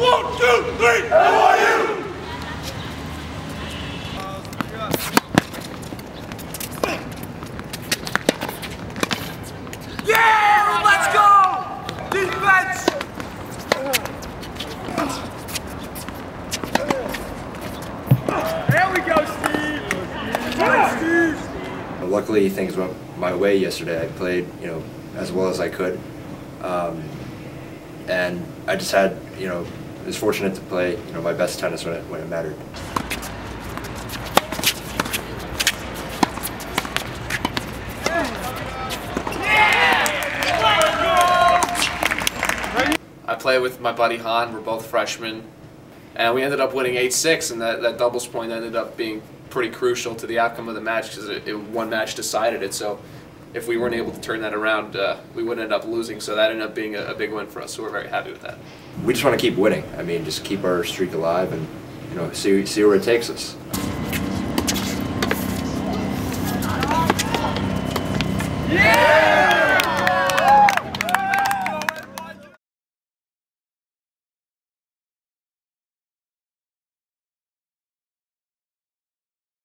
two, three, NYU! Yeah, let's go! Defense! There we go, Steve! Nice, Steve! Luckily, things went my way yesterday. I played, you know, as well as I could, um, and I just had, you know, was fortunate to play, you know, my best tennis when it when it mattered. I play with my buddy Han. We're both freshmen, and we ended up winning 8-6, and that, that doubles point ended up being pretty crucial to the outcome of the match because it, it, one match decided it. So if we weren't able to turn that around, uh, we would end up losing. So that ended up being a, a big win for us. So we're very happy with that. We just want to keep winning. I mean, just keep our streak alive and, you know, see see where it takes us.